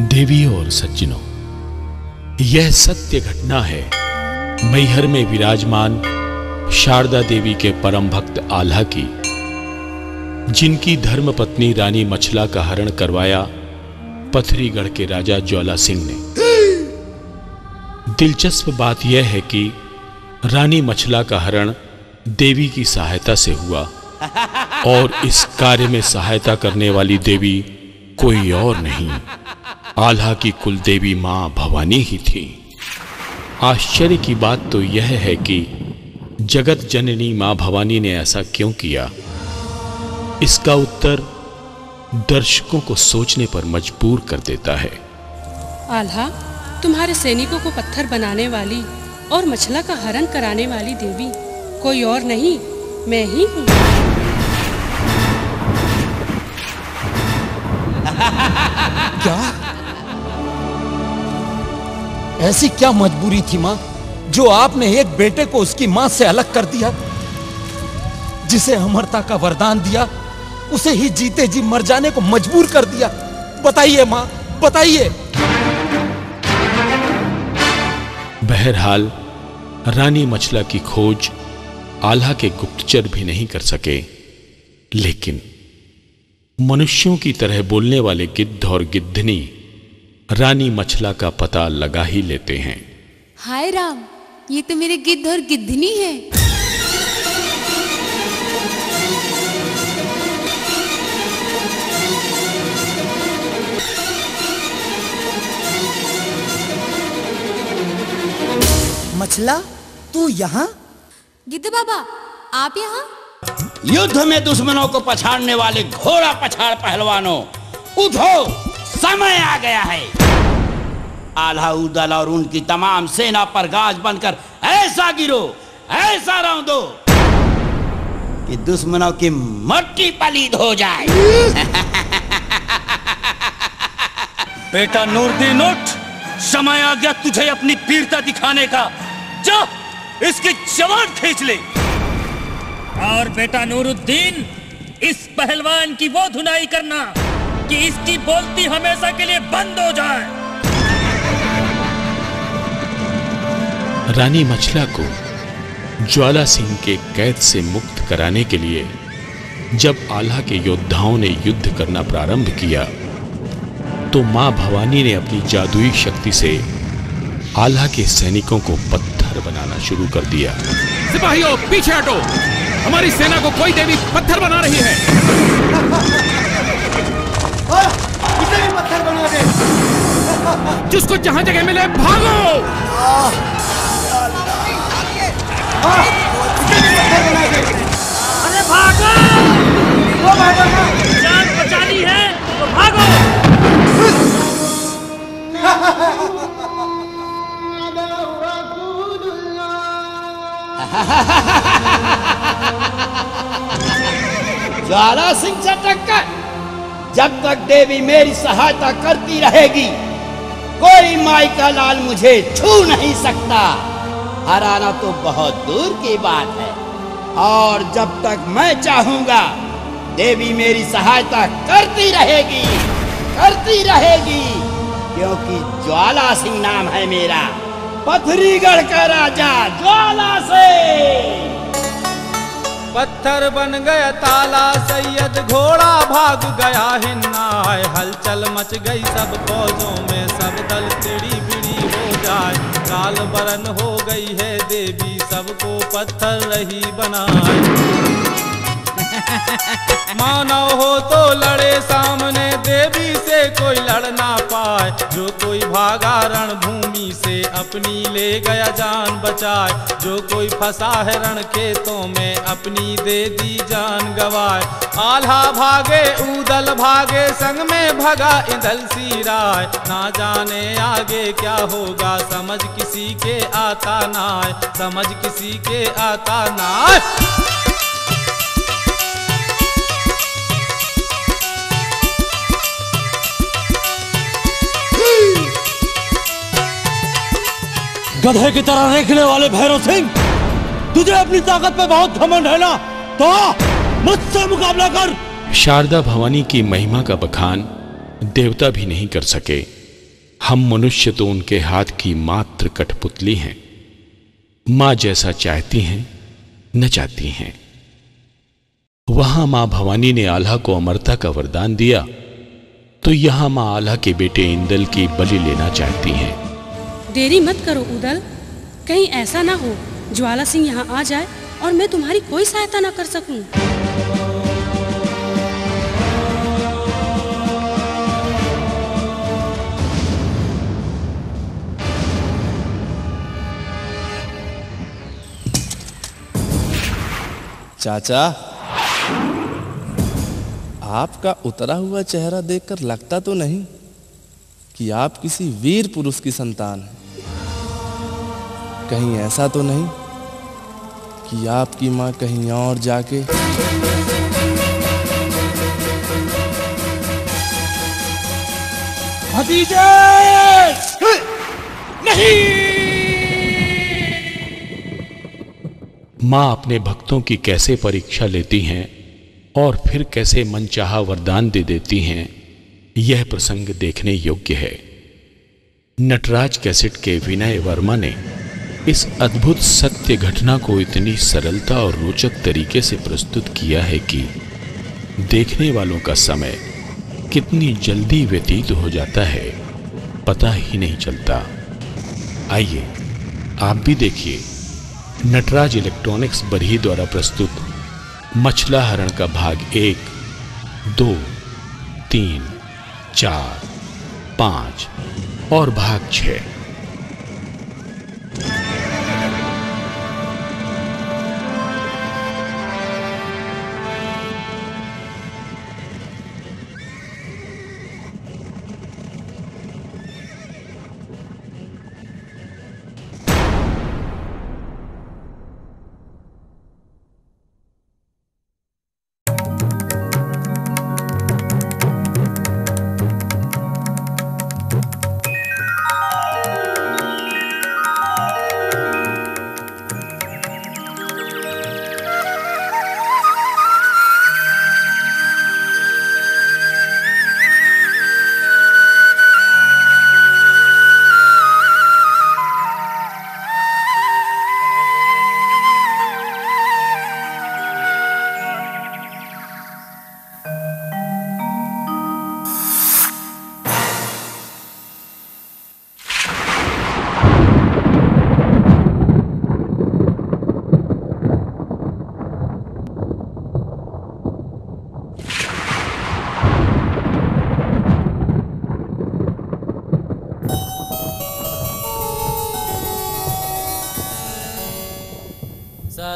देवी और सज्जनों, यह सत्य घटना है। मैहर में विराजमान शारदा देवी के परम भक्त आल्हा की, जिनकी धर्मपत्नी रानी मछला का हरण करवाया पथरीगढ़ के राजा ज्वाला सिंह ने। दिलचस्प बात यह है कि रानी मछला का हरण देवी की सहायता से हुआ और इस कार्य में सहायता करने वाली देवी कोई और नहीं। आल्हा की कुल देवी माँ भवानी ही थी। आश्चर्य की बात तो यह है कि जगत जननी माँ भवानी ने ऐसा क्यों किया? इसका उत्तर दर्शकों को सोचने पर मजबूर कर देता है। आल्हा तुम्हारे सैनिकों को पत्थर बनाने वाली और मछला का हरण कराने वाली देवी कोई और नहीं मैं ही हूँ। क्या? ऐसी क्या मजबूरी थी माँ, जो आपने एक बेटे को उसकी माँ से अलग कर दिया? जिसे अमरता का वरदान दिया, उसे ही जीते जी मर जाने को मजबूर कर दिया। बताइए माँ, बताइए। बहरहाल, रानी मछला की खोज आल्हा के गुप्तचर भी नहीं कर सके। लेकिन मनुष्यों की तरह बोलने वाले गिद्ध और गिद्धनी रानी मछला का पता लगा ही लेते हैं। हाय राम ये तो मेरे गिद्ध और गिद्धनी है। मछला तू यहाँ? गिद्ध बाबा आप यहाँ? युद्ध में दुश्मनों को पछाड़ने वाले घोड़ा पछाड़ पहलवानों उठो! समय आ गया है। आल्हा उदल और उनकी तमाम सेना पर गाज बनकर ऐसा गिरो ऐसा रौंदो कि दुश्मनों की मट्टी पलीद हो जाए। बेटा नूरदीन उठ। समय आ गया तुझे अपनी वीरता दिखाने का। जा इसकी जवान खींच ले। और बेटा नूरुद्दीन इस पहलवान की वो धुनाई करना। कि इसकी बोलती हमेशा के लिए बंद हो जाए। रानी मछला को ज्वाला सिंह के कैद से मुक्त कराने के लिए जब आल्हा के योद्धाओं ने युद्ध करना प्रारंभ किया तो माँ भवानी ने अपनी जादुई शक्ति से आल्हा के सैनिकों को पत्थर बनाना शुरू कर दिया। सिपाहियों पीछे हटो। हमारी सेना को कोई देवी पत्थर बना रही है। इसे भी पत्थर बना दे जिसको जहाँ जगह मिले भागो! अरे भागो! वो भागो ना जान बचानी है तो भागो! ज्वाला सिंह से टक्कर। जब तक देवी मेरी सहायता करती रहेगी, कोई माई का लाल मुझे छू नहीं सकता। हराना तो बहुत दूर की बात है। और जब तक मैं चाहूँगा, देवी मेरी सहायता करती रहेगी करती रहेगी, क्योंकि ज्वाला सिंह नाम है मेरा, पथरीगढ़ का राजा ज्वाला सिंह पत्थर बन गया ताला, सैयद घोड़ा भाग गया हिन्ना। हलचल मच गई सब फौजों में, सब दल तिड़ी बिड़ी हो जाए। काल बरन हो गई है देवी, सबको पत्थर रही बनाए। मानव हो तो लड़े सामने, देवी से कोई लड़ ना पाए। जो कोई भागा रण भूमि से, अपनी ले गया जान बचाए। जो कोई फंसा है रण खेतों में, अपनी दे दी जान गवाए। आल्हा भागे, ऊदल भागे, संग में भगा इंदल सी राय ना जाने आगे क्या होगा, समझ किसी के आता ना समझ किसी के आता ना गधे की तरह रेखने वाले भैरव सिंह, तुझे अपनी ताकत पे बहुत घमंड है ना? तो मुझसे मुकाबला कर। शारदा भवानी की महिमा का बखान देवता भी नहीं कर सके। हम मनुष्य तो उनके हाथ की मात्र कठपुतली हैं। माँ जैसा चाहती हैं, न चाहती हैं। वहाँ माँ भवानी ने आल्हा को अमरता का वरदान दिया तो यहाँ माँ आल्हा के बेटे इंदल की बलि लेना चाहती हैं। देरी मत करो, उदल कहीं ऐसा ना हो, ज्वाला सिंह यहाँ आ जाए और मैं तुम्हारी कोई सहायता ना कर सकूँ। चाचा, आपका उतरा हुआ चेहरा देखकर लगता तो नहीं कि आप किसी वीर पुरुष की संतान हैं कहीं ऐसा तो नहीं कि आपकी माँ कहीं और जाके भतीजे! नहीं! माँ अपने भक्तों की कैसे परीक्षा लेती हैं और फिर कैसे मनचाहा वरदान दे देती हैं यह प्रसंग देखने योग्य है। नटराज कैसेट के विनय वर्मा ने इस अद्भुत सत्य घटना को इतनी सरलता और रोचक तरीके से प्रस्तुत किया है कि देखने वालों का समय कितनी जल्दी व्यतीत हो जाता है, पता ही नहीं चलता। आइए, आप भी देखिए। नटराज इलेक्ट्रॉनिक्स बरही द्वारा प्रस्तुत मछला हरण का भाग एक, दो, तीन, चार, पाँच और भाग छह Yeah.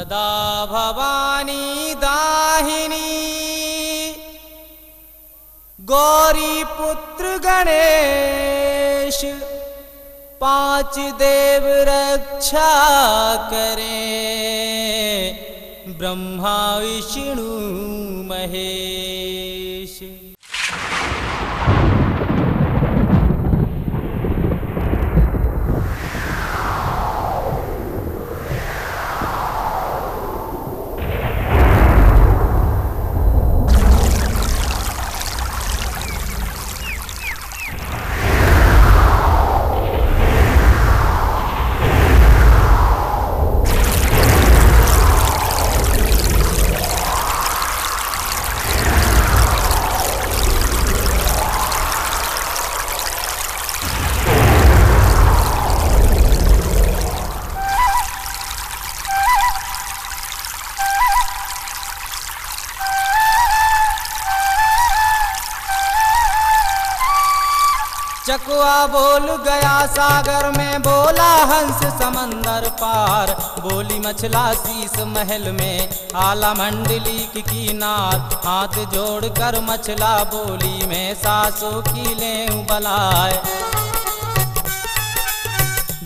सदा भवानी दाहिनी। गौरी पुत्र गणेश पांच देव रक्षा करें। ब्रह्मा विष्णु महेश चकुआ बोल गया सागर में, बोला हंस समंदर पार। बोली मछला शीस महल में, आला मंडली की किनार। हाथ जोड़कर मछला बोली, में सासों की ले बलाए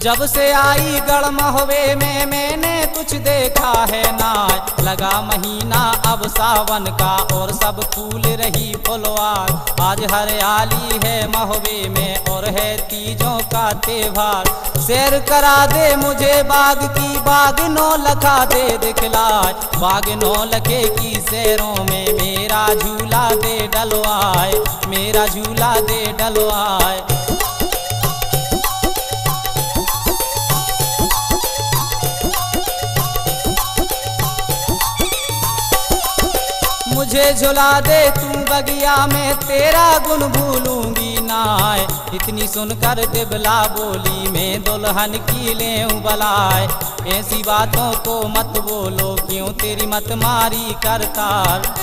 जब से आई गढ़ महोबे में, मैंने कुछ देखा है ना। लगा महीना अब सावन का और सब फूल रही फुलवार। आज हरियाली है महोबे में और है तीजों का त्योहार। शेर करा दे मुझे बाग की, बाग नौ लखा दे दिखलाए बाग नौ लखे की शेरों में मेरा झूला दे डलवाए, मेरा झूला दे डलवाए। झुला दे तू बगिया में, तेरा गुण भूलूँगी नाय। इतनी सुनकर दिबला बोली मैं, दुल्हन की ले बलाए ऐसी बातों को मत बोलो, क्यों तेरी मत मारी करतार?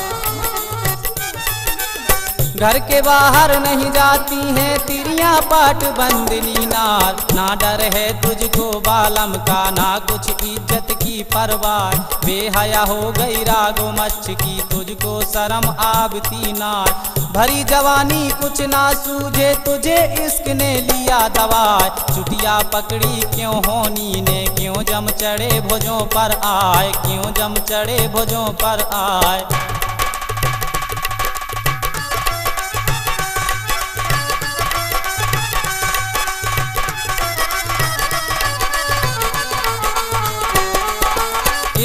घर के बाहर नहीं जाती हैं तिरियाँ पाट बंदनी नार ना डर है तुझको बालम का, ना कुछ इज़्ज़त की परवाह। बेहया हो गई रागो मच्छ की, तुझको शर्म आबती नार भरी जवानी कुछ ना सूझे, तुझे इश्क ने लिया दवाए चुटिया पकड़ी क्यों होनी ने क्यों जम चढ़े भुजों पर आए, क्यों जम चढ़े भुजों पर आए?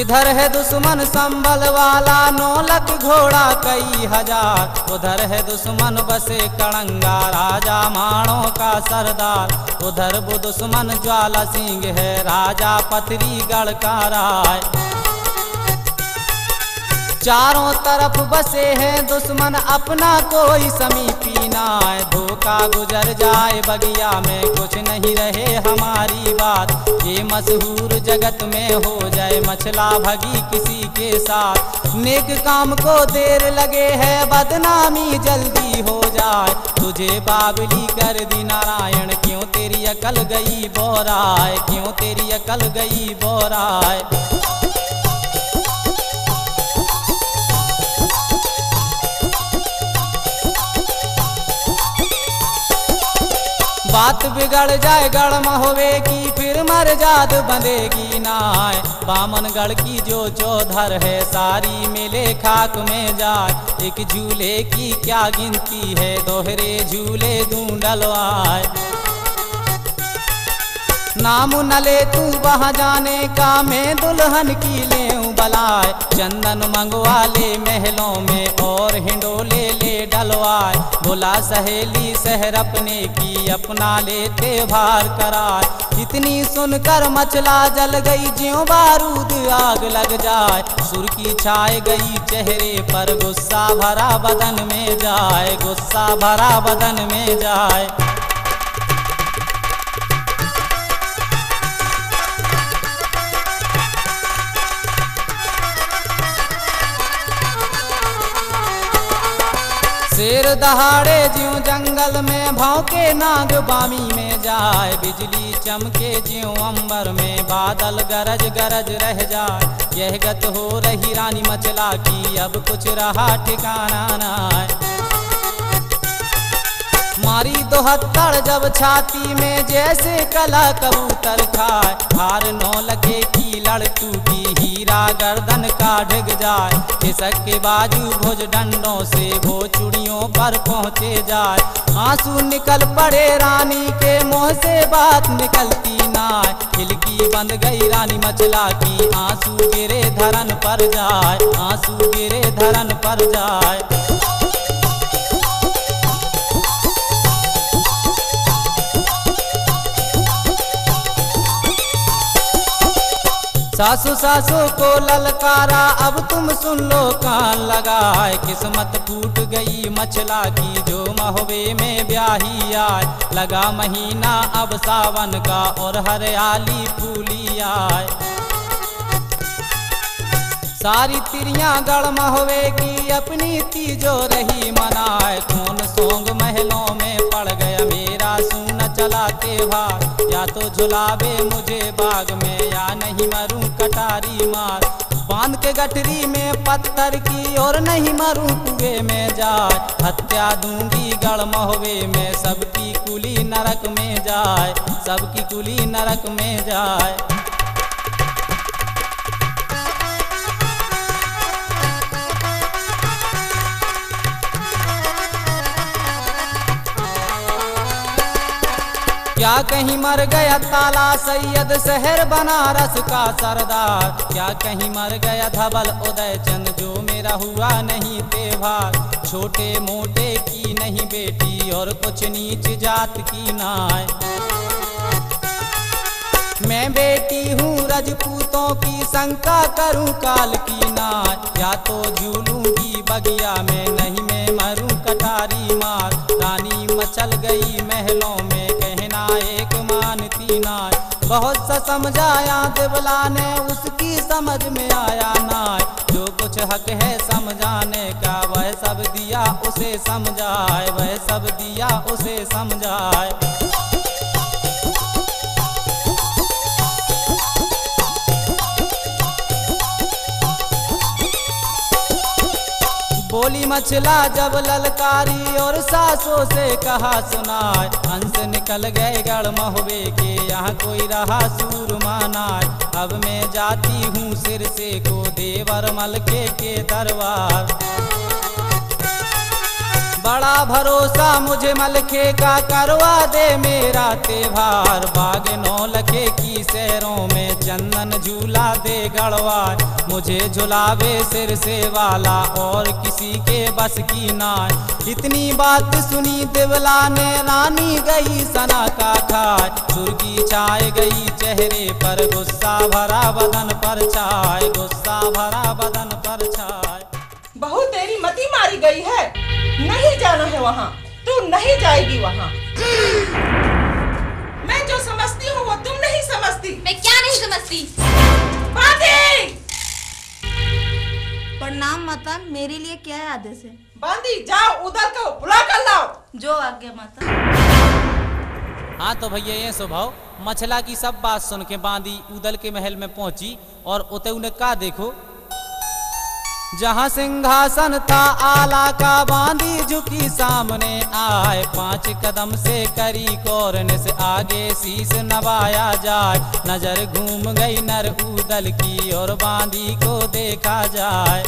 इधर है दुश्मन संबल वाला नौलक घोड़ा कई हज़ार। उधर है दुश्मन बसे कड़ंगा, राजा माणों का सरदार। उधर वो दुश्मन ज्वाला सिंह है, राजा पथरी गढ़ का राय। चारों तरफ़ बसे हैं दुश्मन, अपना कोई समीपी ना है। धोखा गुजर जाए बगिया में, कुछ नहीं रहे हमारी बात। ये मशहूर जगत में हो जाए मछला भगी किसी के साथ। नेक काम को देर लगे है, बदनामी जल्दी हो जाए। तुझे बाबली कर दी नारायण, क्यों तेरी अकल गई बोराए क्यों तेरी अकल गई बोराए बात बिगड़ जाए गड़म होवेगी, फिर मर जाद बंधेगी नाय। बामन गढ़ की जो चौधर है, सारी मिले खाक में जाए एक झूले की क्या गिनती है, दोहरे झूले ढूंढलवाए नाम न ले तू वहाँ जाने का, मैं दुल्हन की ले बलाए चंदन मंगवा ले महलों में और हिंडोले ले डलवाए। बोला सहेली, शहर अपने की अपना लेते भार कराए। इतनी सुनकर मचला जल गई, ज्यो बारूद आग लग जाए। सुर्खी छाए गई, चेहरे पर गुस्सा भरा बदन में जाए। गुस्सा भरा बदन में जाए। शेर दहाड़े ज्यो जंगल में, भौके नाग बामी में जाए। बिजली चमके ज्यो अंबर में, बादल गरज गरज रह जाए। यह गत हो रही रानी मचला की, अब कुछ रहा ठिकाना ना मारी दोहत्तर जब छाती में जैसे कला कबूतर खाए। हार नौ लगे की लड़ टूटी हीरा गर्दन का ढिग जाए। खिसक के बाजू भुज डंडों से वो चुड़ियों पर पहुँचे जाए। आँसू निकल पड़े रानी के मुँह से, बात निकलती नाय खिलकी बंद गई रानी मचला की, आँसू गिरे धरन पर जाए। आँसू गिरे धरन पर जाए। सासू सासू को ललकारा, अब तुम सुन लो कान लगाए। किस्मत फूट गई मछला की, जो महुए में ब्याही आए। लगा महीना, अब सावन का और हरियाली फूली आए। सारी तिरिया गड़ महुए की, अपनी तीजो रही मनाए। खून सोंग महलों में पड़ गया, मेरा सुन चला त्योहार या तो झुलावे मुझे बाग में, या नहीं मरूं कटारी मार। बाँध के गठरी में, पत्थर की और नहीं मरूं कुए में जाए हत्या दूँगी गढ़ महवे में, सबकी कुली नरक में जाए सबकी कुली नरक में जाए क्या कहीं मर गया ताला सैयद शहर बनारस का सरदार? क्या कहीं मर गया धबल उदय चंद जो मेरा हुआ नहीं त्योहार? छोटे मोटे की नहीं बेटी और कुछ नीच जात की नाय। मैं बेटी हूँ, रजपूतों की शंका करूँ, काल की नाच या तो झूलूँगी, बगिया में, नहीं मैं मरूं, कटारी मार। रानी मचल गई महलों में, कहना एक मानती नाच बहुत सा समझाया देवला ने, उसकी समझ में आया नाय जो कुछ हक है समझाने का, वह सब दिया उसे समझाए, वह सब दिया उसे समझाए। बोली मछला जब ललकारी और सासों से कहा सुनाए। हंस निकल गए गढ़ महुबे के, यहाँ कोई रहा सूर मानाए। अब मैं जाती हूँ सिर से को देवर मलके के दरबार। बड़ा भरोसा मुझे मलके का करवा दे मेरा त्योहार। बाग नौ लखे की शहरों में चंदन झूला दे गढ़वार मुझे झुलावे सिर से वाला और किसी के बस की नाय इतनी बात सुनी देवला ने रानी गई सना का खाए सुर्गी छाए गई चेहरे पर, गुस्सा भरा बदन पर छाए, गुस्सा भरा बदन पर छाए। बहू, तेरी मती मारी गई है। नहीं जाना है वहाँ। तू नहीं जाएगी वहाँ। मैं जो समझती हूँ वो तुम नहीं समझती। मैं क्या नहीं समझती? बांधी प्रणाम माता मेरे लिए क्या है आदेश? है बांधी जाओ उधर को बुला कर लाओ। जो आज्ञा माता। हाँ तो भैया ये स्वभाव मछला की सब बात सुन के बांदी उदल के महल में पहुँची और उते उन्हें का देखो जहाँ सिंहासन था, आला का बांधी झुकी सामने आए। पाँच कदम से करी कोरन से आगे शीश नवाया जाए। नज़र घूम गई नर उदल की और बांधी को देखा जाए।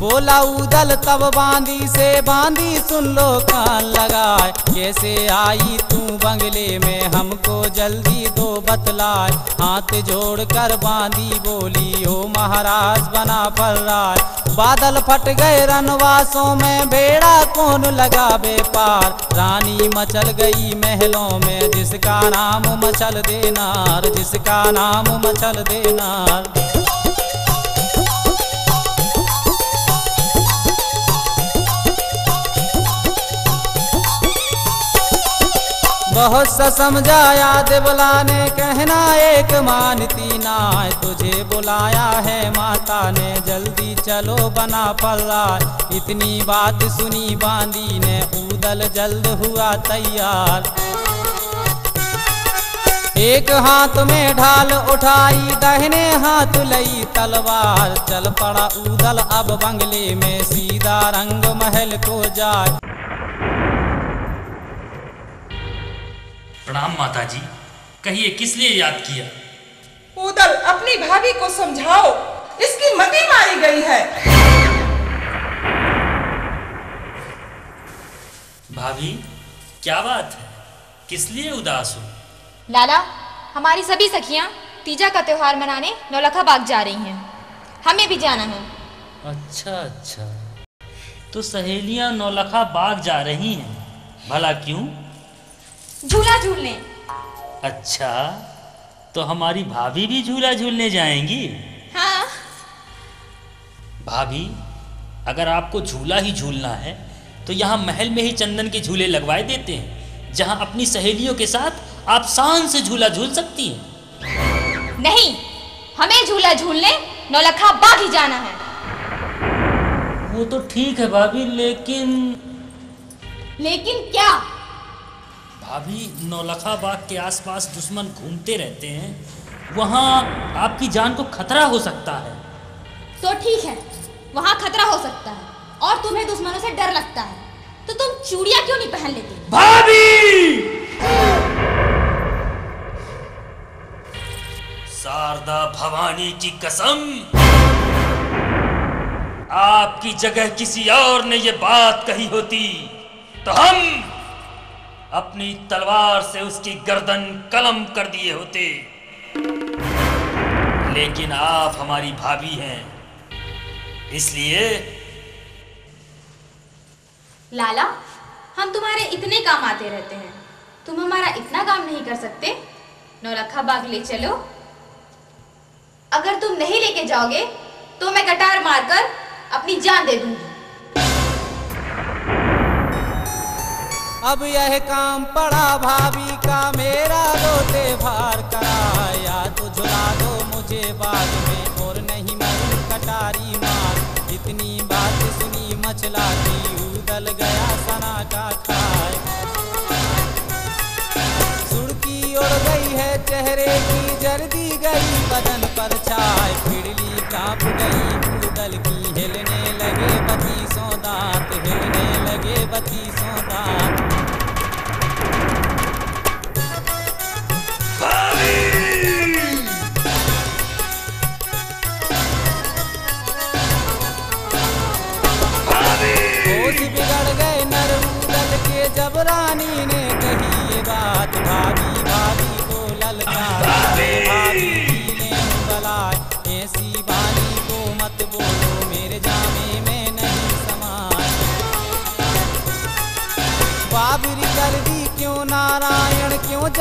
बोला उदल, तब बांदी से बांदी सुन लो, कान लगाए। कैसे आई तू बंगले में, हमको जल्दी दो बतलाए। हाथ जोड़ कर बांदी बोली, ओ महाराज, बना पर राय बादल फट गए रनवासों में, बेड़ा कौन लगा बेपार? रानी मचल गई महलों में, जिसका नाम मचल देनार, जिसका नाम मचल देनार। बहुत सा समझाया देवला ने, कहना एक मानती नाय, तुझे बुलाया है माता ने, जल्दी चलो बना पल्ला इतनी बात सुनी बांदी ने, उदल जल्द हुआ तैयार। एक हाथ में ढाल उठाई, दहने हाथ लई तलवार। चल पड़ा उदल अब बंगले में, सीधा रंग महल को जाए प्रणाम माता जी कहिए किस लिए याद किया? उदल अपनी भाभी को समझाओ। इसकी मती मारी गई है। भाभी क्या बात है? किस लिए उदास हो? लाला हमारी सभी सखियाँ तीजा का त्योहार मनाने नौलखा बाग जा रही हैं। हमें भी जाना है। अच्छा अच्छा। तो सहेलियाँ नौलखा बाग जा रही हैं। भला क्यों? झूला झूलने। अच्छा तो हमारी भाभी भी झूला झूलने जाएँगी? हाँ। भाभी अगर आपको झूला ही झूलना है तो यहाँ महल में ही चंदन के झूले लगवाए देते हैं जहाँ अपनी सहेलियों के साथ आप शान से झूला झूल सकती हैं। नहीं हमें झूला झूलने नौलखा बाग ही जाना है। वो तो ठीक है भाभी लेकिन लेकिन क्या? भाभी नौलखा बाग के आसपास दुश्मन घूमते रहते हैं वहाँ आपकी जान को खतरा हो सकता है। तो ठीक है वहाँ खतरा हो सकता है और तुम्हें दुश्मनों से डर लगता है तो तुम चूड़िया क्यों नहीं पहन लेती? भाभी! शारदा भवानी की कसम आपकी जगह किसी और ने ये बात कही होती तो हम अपनी तलवार से उसकी गर्दन कलम कर दिए होते। लेकिन आप हमारी भाभी हैं। इसलिए लाला, हम तुम्हारे इतने काम आते रहते हैं। तुम हमारा इतना काम नहीं कर सकते। नौलखा बाग ले चलो। अगर तुम नहीं लेके जाओगे तो मैं कटार मारकर अपनी जान दे दूँगी। अब यह काम पड़ा भाभी का, मेरा रोते भार कराया तो झुला दो मुझे बाद में, और नहीं मरूं कटारी मार। इतनी बात सुनी मचला की उदल गया सना का खाए सुड़की उड़ गई है चेहरे की जर्दी गई बदन पर छाए फिरली काँप गई, उदल की हिलने लगे बत्तीसों दांत, हिलने लगे बत्तीसों दांत।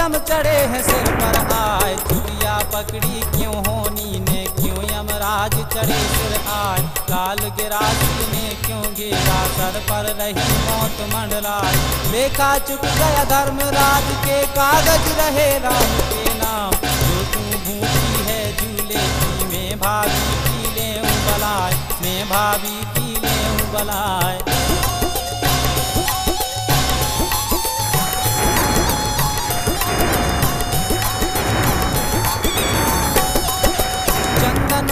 जम चढ़े हैं सिर पर आए। चुड़िया पकड़ी क्यों होनी ने क्यों यमराज चढ़े सिर आए। काल गिरासी ने क्यों गिरा सर पर रही मौत मंडलाए लेखा चुक गया धर्मराज के कागज़ रहे राम के नाम। जो तू भूखी है, झूले की मैं भाभी की ले बलाए। मैं भाभी की ले बलाए।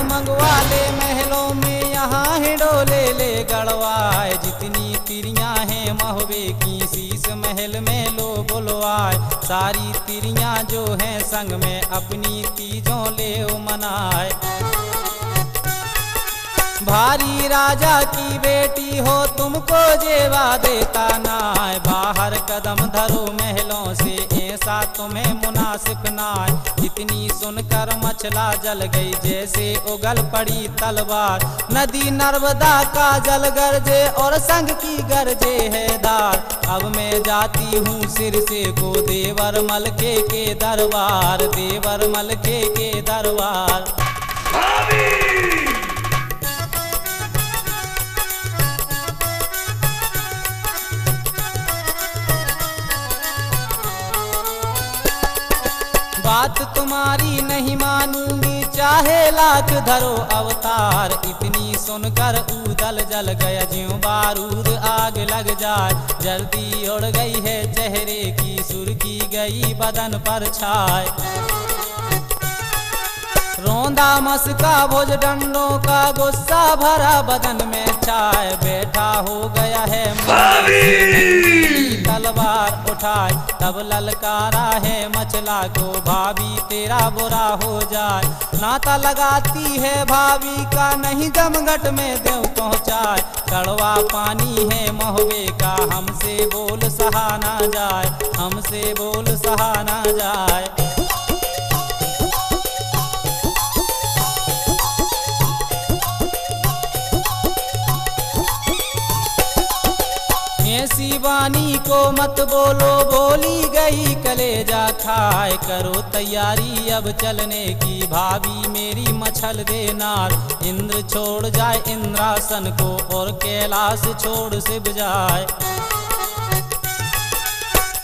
मंगवा ले महलों में यहाँ है डोले ले गड़वाए जितनी तिरियाँ हैं महवे की शीस महल में लो बुलवाए। सारी तिरियाँ जो हैं संग में अपनी तीजों ले मनाए। भारी राजा की बेटी हो, तुमको जेवा देता नाय। बाहर कदम धरो महलों से, ऐसा तुम्हें मुनासिब नाय। इतनी सुनकर मछला जल गई, जैसे उगल पड़ी तलवार। नदी नर्मदा का जल गरजे और संग की गरजे है दार। अब मैं जाती हूँ सिर से को, देवर मलके के दरबार, देवर मलके के दरबार। बात तुम्हारी नहीं मानूँगी। चाहे लाख धरो अवतार, इतनी सुनकर उदल जल गया ज्यों बारूद। आग लग जाए, जल्दी उड़ गई है चेहरे की, सुर की गई बदन पर छाए। रोंदा मस्का भोज डंडों का गुस्सा भरा बदन में छाए बैठा हो गया है तलवार उठाए तब ललकारा है मचला को भाभी तेरा बुरा हो जाए। नाता लगाती है भाभी का नहीं जमघट में देव पहुँचाए। कड़वा पानी है महुए का हमसे बोल सहा ना जाए हमसे बोल सहा ना जाए। ऐसी वानी को मत बोलो, बोली गई कलेजा खाए करो तैयारी। अब चलने की भाभी मेरी मछल देनार इंद्र छोड़ जाए इंद्रासन को और कैलाश छोड़ शिव जाए।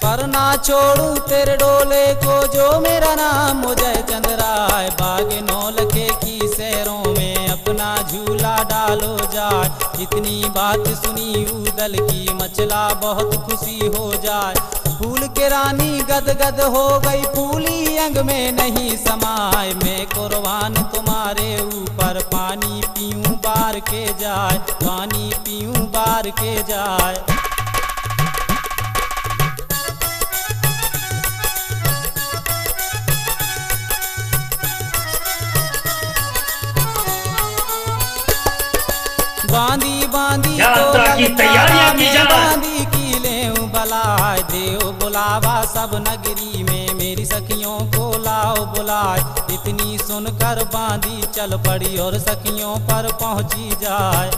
पर ना छोड़ू तेरे डोले को, जो मेरा नाम मुझे चंद्राय बाग अपना झूला डालो जाए। इतनी बात सुनी उदल की, मचला बहुत खुशी हो जाए। फूल के रानी गद गद हो गई, फूली अंग में नहीं समाए। मैं कुर्बान तुम्हारे ऊपर, पानी पीऊं बार के जाए, पानी पीऊं बार के जाए। की तैयारियाँ की। बांधी की ले बुलाए देव बुलावा सब नगरी में। मेरी सखियों को लाओ बुलाए। इतनी सुनकर बांधी चल पड़ी और सखियों पर पहुँची जाए।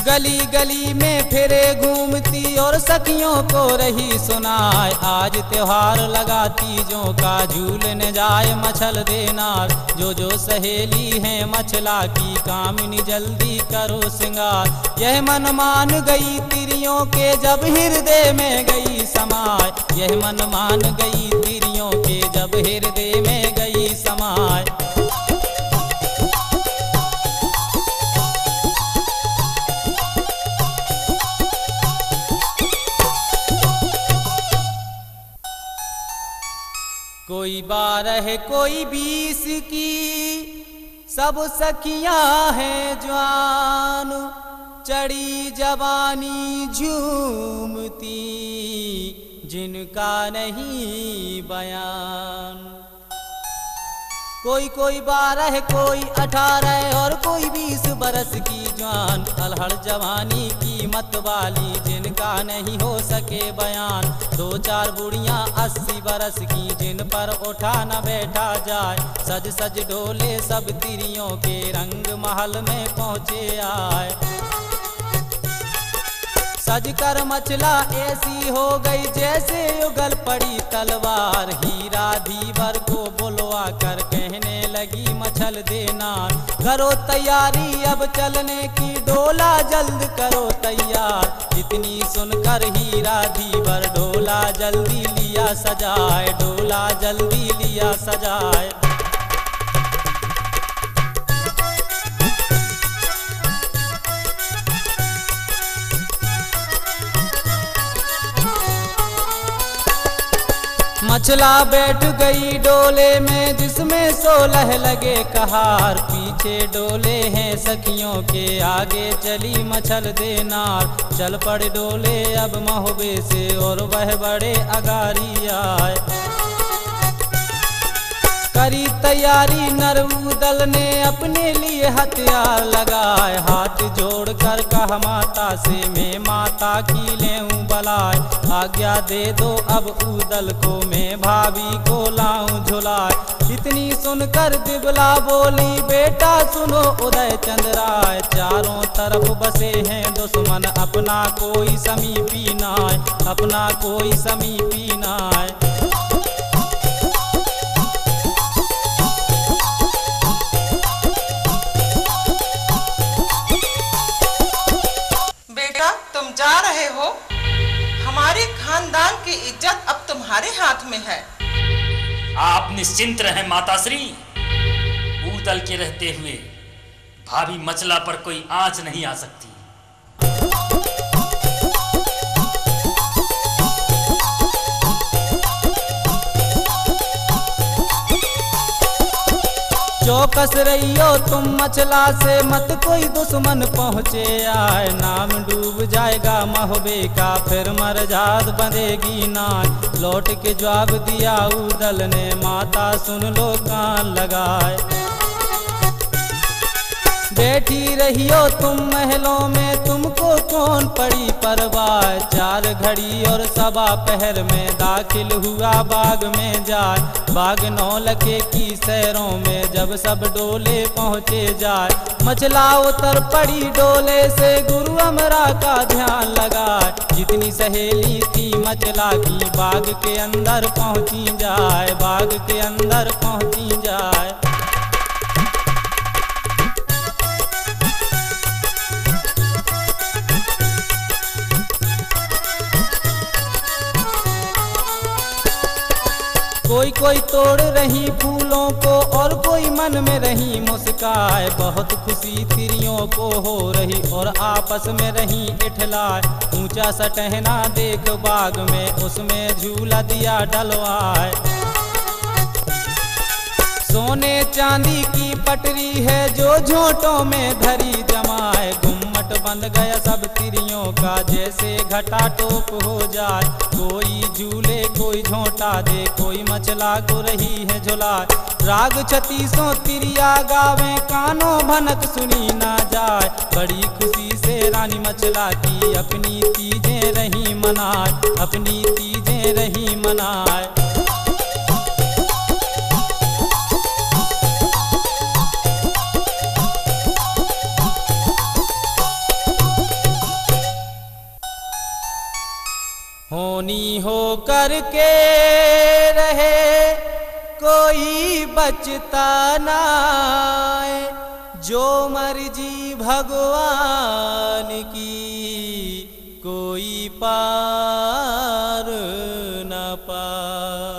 गली गली में फिरे घूमती और सखियों को रही सुनाए। आज त्योहार लगा तीजों का झूलने जाए मछल देनार। जो जो सहेली है मछला की कामिनी जल्दी करो सिंगार। यह मन मान गई तिरियों के, जब हृदय में गई समाय यह मन मान गई तिरियों के, जब हृदय में कोई बारह, कोई बीस की। सब सखियाँ हैं जवान, चढ़ी जवानी झूमती, जिनका नहीं बयान। कोई कोई बारह, कोई अठारह, और कोई बीस बरस की जान। अलहड़ जवानी की मत वाली, जिनका नहीं हो सके बयान। दो चार बुढ़िया अस्सी बरस की, जिन पर उठा न बैठा जाए। सज सज डोले सब तिरियों के रंग महल में पहुँचे आए। सज कर मचला, ऐसी हो गई जैसे उगल पड़ी तलवार। हीरा धीवर को बुलवा कर कहने लगी, मछल देना। करो तैयारी, अब चलने की डोला, जल्द करो तैयार। इतनी सुनकर हीरा धीवर, डोला जल्दी लिया सजाए, डोला जल्दी लिया सजाए। मछला बैठ गई डोले में, जिसमें सोलह लगे कहार। पीछे डोले हैं सखियों के आगे, चली मछल देना चल पड़ डोले, अब महोबे से और वह बड़े अगारी आए। करी तैयारी नरउदल ने अपने लिए हथियार लगाए। हाथ जोड़ कर कहा, माता से मैं माता की ले बलाए। आज्ञा दे दो, अब उदल को मैं भाभी को लाऊं झुलाए। इतनी सुनकर दिबला बोली, बेटा सुनो उदय चंद्राय चारों तरफ़ बसे हैं दुश्मन, अपना कोई समीपी नाय। अपना कोई समीपी नाय। खानदान की इज़्ज़त अब तुम्हारे हाथ में है। आप निश्चिंत रहें, माताश्री। भूतल के रहते हुए भाभी मचला पर कोई आँच नहीं आ सकती। चौकस रहियो तुम मछला से मत कोई दुश्मन पहुँचे आए। नाम डूब जाएगा महबे का, फिर मर जात बनेगी ना लौट के जवाब दिया उदल ने, माता सुन लो कान लगाए। बैठी रहियो तुम महलों में, तुमको कौन पड़ी परवाह? चार घड़ी और सवा पहर में, दाखिल हुआ बाग में जाए बाग नौ लखे की सैरों में, जब सब डोले पहुँचे जाए मचला उतर पड़ी डोले से, गुरु अमरा का ध्यान लगाए जितनी सहेली थी मचला की, बाग के अंदर पहुँची जाए, बाग के अंदर पहुँची जाए। कोई तोड़ रही फूलों को और कोई मन में रही मुस्काए। बहुत खुशी तिरियों को हो रही और आपस में रही इठलाए। ऊँचा सा टहना देख बाग में उसमें झूला दिया डलवाए। सोने चांदी की पटरी है जो झोंटों में धरी जमाए। गुम्मट बंद गया सब तिरियों का। जैसे घटा टोप हो जाए, कोई झूले, कोई झोंटा दे, कोई मचला को रही है झुला राग छतीसों तिरिया गावे, कानों भनक सुनी ना जाए। बड़ी खुशी से रानी मचला की, अपनी तीजें रही मनाए, अपनी तीजें रही मनाए। होनी हो करके रहे, कोई बचता नाए जो मर्ज़ी भगवान की, कोई पार न पाए।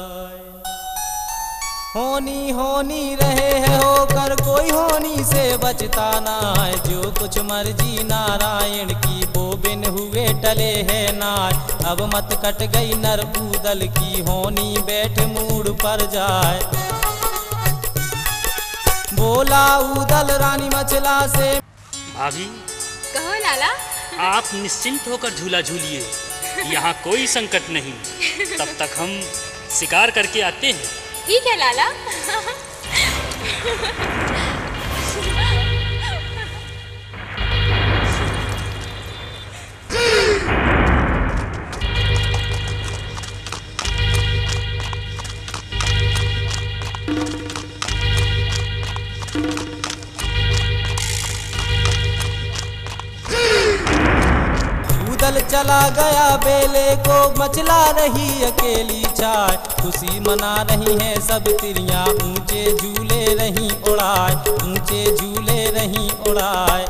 होनी होनी रहे है होकर कोई होनी से बचता ना है। जो कुछ मर्ज़ी नारायण की वो बिन हुए टले है नाय अब मत कट गई नर कूदल की होनी बैठ मूड पर जाए। बोला उदल रानी मचला से। भाभी कहो लाला। आप निश्चिंत होकर झूला झूलिए। यहाँ कोई संकट नहीं। तब तक हम शिकार करके आते हैं। ठीक है लाला। उदल चला गया बेले को, मचला रही अकेली चाय। खुशी मना रही है सब तिरिया ऊँचे झूले रही उड़ाए, ऊँचे झूले रही उड़ाए।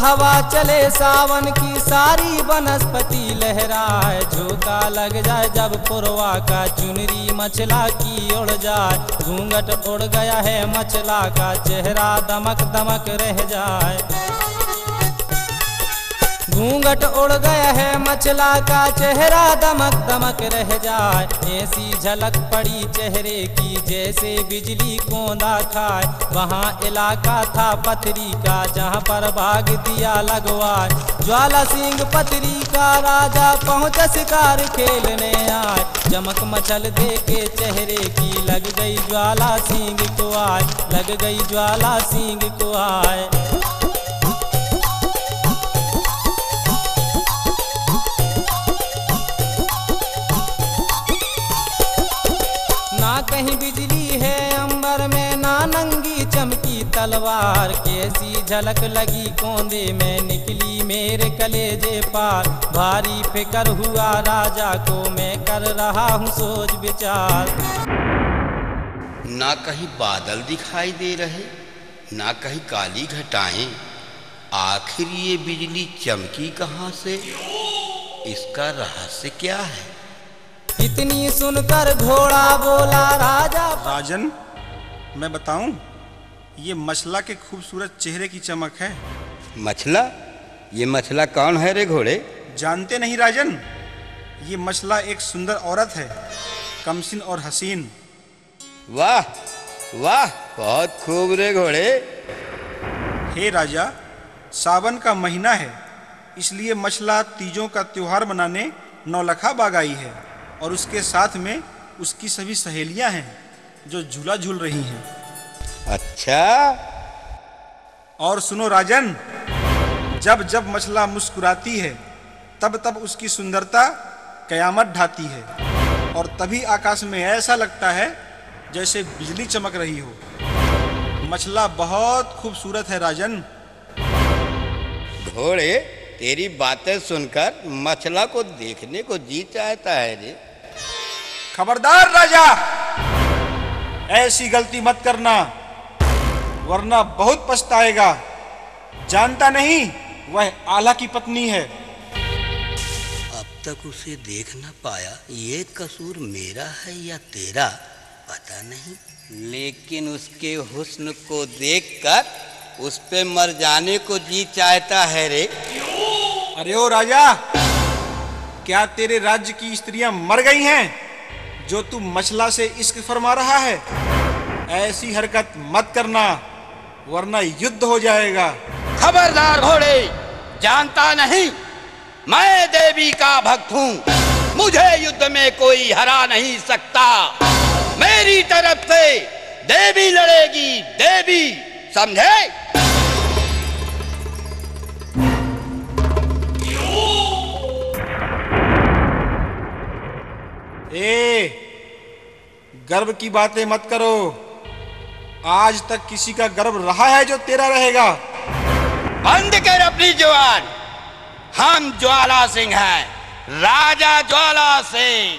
हवा चले सावन की सारी वनस्पति लहराए झोंका लग जाए जब पुरवा का चुनरी मछला की उड़ जाए। घूंघट उड़ गया है, मछला का चेहरा दमक दमक रह जाए। घूंघट उड़ गया है, मचला का चेहरा दमक दमक रह जाए। ऐसी झलक पड़ी चेहरे की, जैसे बिजली कोंदा खाए। वहाँ इलाका था पथरी का, जहाँ पर भाग दिया लगवाए। ज्वाला सिंह पथरी का राजा पहुँच शिकार खेलने आए। चमक मचल दे के चेहरे की, लग गई ज्वाला सिंह को आए। लग गई ज्वाला सिंह को आए। तलवार कैसी झलक लगी कोंदे में निकली मेरे कलेजे पार। भारी फिकर हुआ राजा को मैं कर रहा हूँ सोच विचार। ना कहीं बादल दिखाई दे रहे ना कहीं काली घटाएँ। आखिर ये बिजली चमकी कहाँ से? इसका रहस्य क्या है? इतनी सुनकर घोड़ा बोला राजा राजन मैं बताऊँ? ये मछला के खूबसूरत चेहरे की चमक है। मछला? ये मछला कौन है रे घोड़े? जानते नहीं राजन? ये मछला एक सुंदर औरत है कमसिन और हसीन। वाह वाह बहुत खूब रे घोड़े। हे राजा सावन का महीना है इसलिए मछला तीजों का त्योहार मनाने नौलखा बाग आई है और उसके साथ में उसकी सभी सहेलियाँ हैं जो झूला झूल रही हैं। अच्छा। और सुनो राजन जब जब मछला मुस्कुराती है तब तब उसकी सुंदरता कयामत ढाती है। और तभी आकाश में ऐसा लगता है जैसे बिजली चमक रही हो। मछला बहुत खूबसूरत है राजन। घोड़े तेरी बातें सुनकर मछला को देखने को जी चाहता है रे। खबरदार राजा ऐसी गलती मत करना। वरना बहुत पछताएगा। जानता नहीं वह आला की पत्नी है। अब तक उसे देख ना पाया ये कसूर मेरा है या तेरा पता नहीं। लेकिन उसके हुस्न को देखकर उस पे मर जाने को जी चाहता है रे। अरे ओ राजा क्या तेरे राज्य की स्त्रियाँ मर गई हैं जो तू मछला से इश्क फरमा रहा है? ऐसी हरकत मत करना। वरना युद्ध हो जाएगा। खबरदार घोड़े जानता नहीं मैं देवी का भक्त हूँ। मुझे युद्ध में कोई हरा नहीं सकता। मेरी तरफ़ से देवी लड़ेगी देवी समझे? ए गर्व की बातें मत करो। आज तक किसी का गर्व रहा है जो तेरा रहेगा? बंद कर अपनी जवान। हम ज्वाला सिंह हैं। राजा ज्वाला सिंह।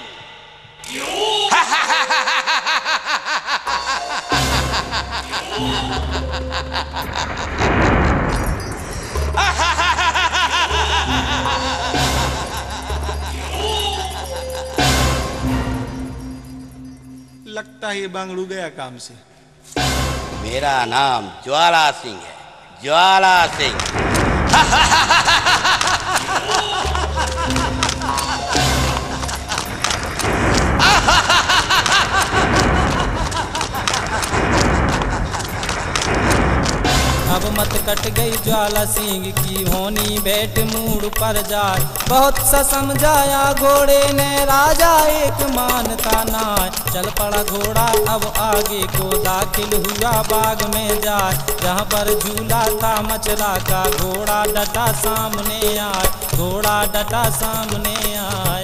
लगता है ये बांगड़ू गया काम से। मेरा नाम ज्वाला सिंह है। ज्वाला सिंह। अब मत कट गई ज्वाला सिंह की होनी बैठ मूड पर जाए। बहुत सा समझाया घोड़े ने, राजा एक मानता ना चल पड़ा घोड़ा, अब आगे को दाखिल हुआ बाग में जाए। जहाँ पर झूला था मचला का घोड़ा डटा सामने आए। घोड़ा डटा सामने आए।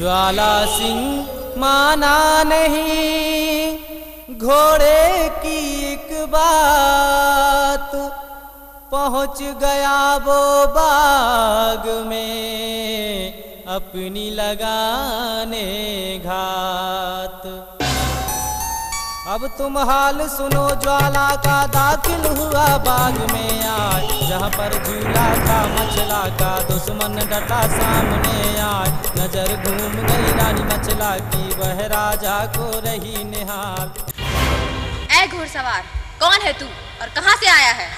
ज्वाला सिंह माना नहीं, घोड़े की एक बात। पहुँच गया वो बाग में अपनी लगाने घात। अब तुम हाल सुनो ज्वाला का दाखिल हुआ बाग में आए जहाँ पर झूला का मछला का दुश्मन डटा सामने आए नज़र घूम गई रानी मछला की वह राजा को रही निहाल। ऐ घुड़सवार कौन है तू और कहाँ से आया है?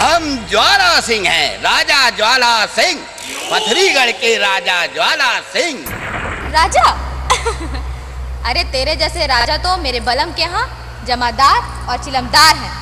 हम ज्वाला सिंह हैं राजा ज्वाला सिंह। पथरीगढ़ के राजा ज्वाला सिंह। राजा? अरे तेरे जैसे राजा तो मेरे बलम के यहाँ जमादार और चिलमदार हैं।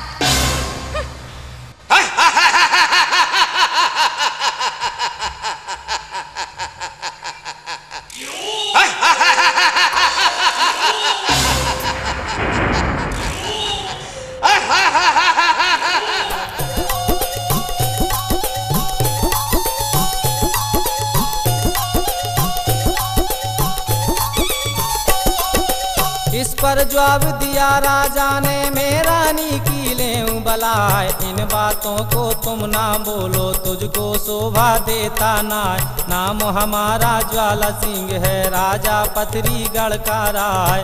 पर जवाब दिया राजा ने, मेरा नी की ले बलाय इन बातों को तुम ना बोलो, तुझको शोभा देता ना नाम हमारा ज्वाला सिंह है, राजा पथरी गढ़ का राय।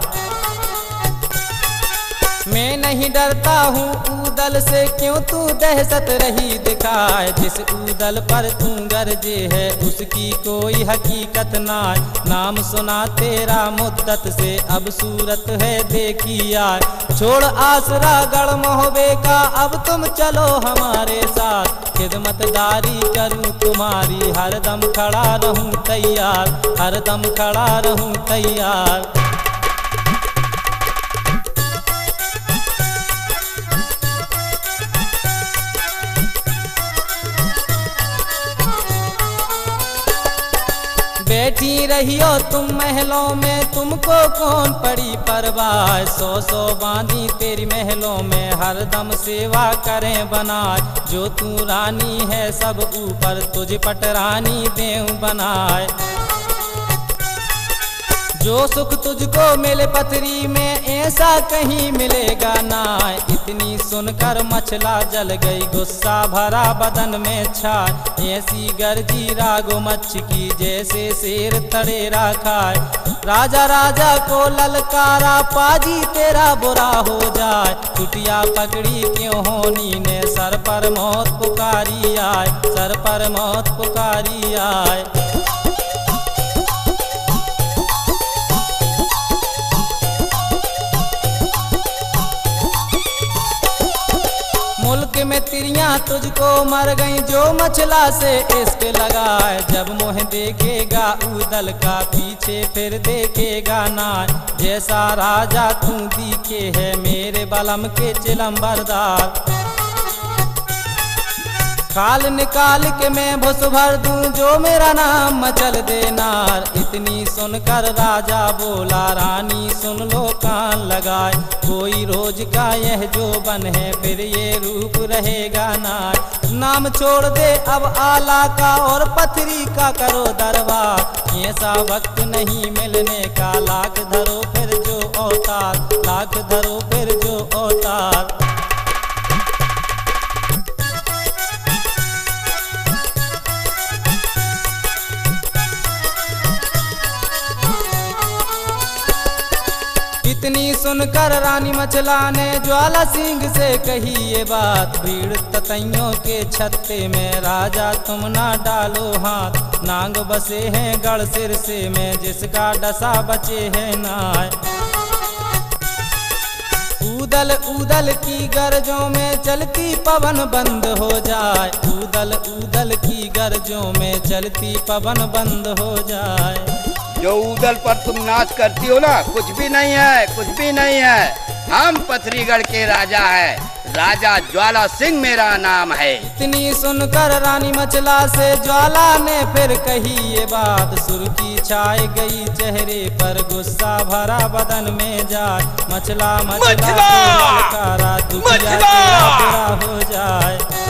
मैं नहीं डरता हूँ ऊदल से क्यों तू दहशत रही दिखाए? जिस ऊदल पर तू गरजे है, उसकी कोई हकीकत ना नाम सुना तेरा मुद्दत से, अब सूरत है देखी यार छोड़ आसरा गढ़ मोहबे का, अब तुम चलो हमारे साथ। खिदमतदारी करूँ तुम्हारी, हर दम खड़ा रहूँ तैयार। हर दम खड़ा रहूँ तैयार। रहियो तुम महलों में, तुमको कौन पड़ी परवाह? सो सो बांधी तेरी महलों में हरदम सेवा करें बनाए। जो तू रानी है, सब ऊपर तुझ पटरानी, देव बनाए। जो सुख तुझको मिले पथरी में, ऐसा कहीं मिलेगा ना इतनी सुनकर मछला जल गई गुस्सा भरा बदन में छाए ऐसी गर्जी रागो मच्छ की जैसे शेर तड़ेरा खाए राजा राजा को ललकारा, पाजी तेरा बुरा हो जाए चुटिया पकड़ी क्यों होनी ने, सर पर मौत पुकारी आए सर पर मौत पुकारी आए में तिरिया तुझको मर गई, जो मछला से इश्क लगाए। जब मुँह देखेगा, उदल का पीछे फिर देखेगा ना जैसा राजा तू दिखे है, मेरे बलम के चिलम्बरदार खाल निकाल के मैं भुस भर दूँ, जो मेरा नाम मचल देनार। इतनी सुनकर राजा बोला, रानी, सुन लो, कान लगाए। कोई रोज का यह जो बन है, फिर ये रूप रहेगा नार। नाम छोड़ दे, अब आला का और पथरी का करो दरबार। ऐसा वक्त नहीं मिलने का, लाख धरो फिर जो अवतार, लाख धरो फिर जो अवतार। इतनी सुनकर रानी मचला ने ज्वाला सिंह से कही ये बात। भीड़ ततैयों के छत्ते में राजा तुम ना डालो हाथ। नांग बसे हैं गढ़ सिर से में, जिसका डसा बचे है नाय। उदल उदल की गरजों में चलती पवन बंद हो जाए। उदल उदल की गरजों में चलती पवन बंद हो जाए। जो उदल पर तुम नाच करती हो ना कुछ भी नहीं है कुछ भी नहीं है। हम पथरीगढ़ के राजा है। राजा ज्वाला सिंह मेरा नाम है। इतनी सुनकर रानी मचला से ज्वाला ने फिर कही ये बात। सुर्खी छाए गई चेहरे पर गुस्सा भरा बदन में जाए। मचला मचला मचला! तो हो जाए।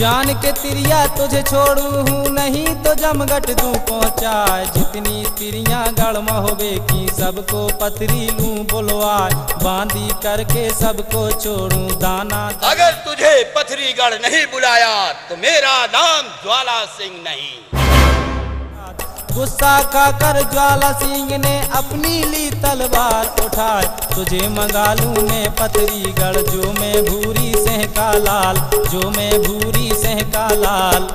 जान के तिरिया तुझे छोड़ू हूँ नहीं तो जमगट तू पहुँचा। जितनी तिरिया गड़म होवे की सबको पथरी लू बुलवाए बांधी करके सबको छोड़ू दाना। अगर तुझे पथरीगढ़ नहीं बुलाया तो मेरा नाम ज्वाला सिंह नहीं। गुस्सा खाकर ज्वाला सिंह ने अपनी ली तलवार उठाए तुझे मंगा लूँ मैं पथरीगढ़ जो मैं भूरी सेह का लाल जो मैं भूरी सेह का लाल।